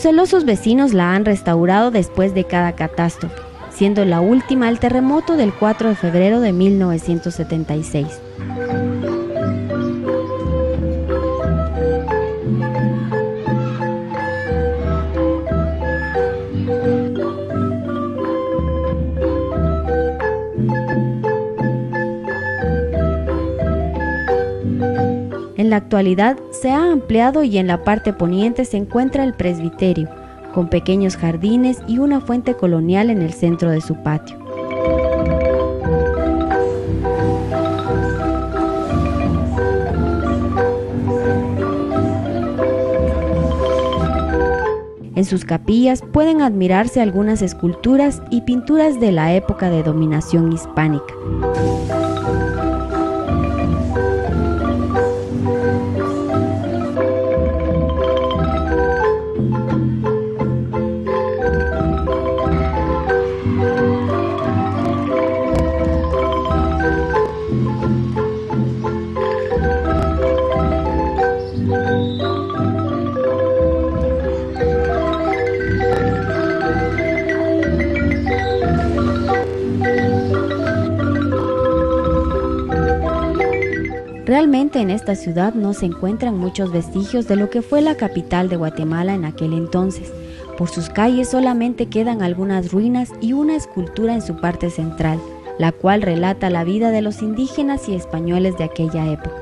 Sus celosos vecinos la han restaurado después de cada catástrofe, siendo la última el terremoto del 4 de febrero de 1976. La actualidad se ha ampliado y en la parte poniente se encuentra el presbiterio, con pequeños jardines y una fuente colonial en el centro de su patio. En sus capillas pueden admirarse algunas esculturas y pinturas de la época de dominación hispánica. Realmente en esta ciudad no se encuentran muchos vestigios de lo que fue la capital de Guatemala en aquel entonces. Por sus calles solamente quedan algunas ruinas y una escultura en su parte central, la cual relata la vida de los indígenas y españoles de aquella época.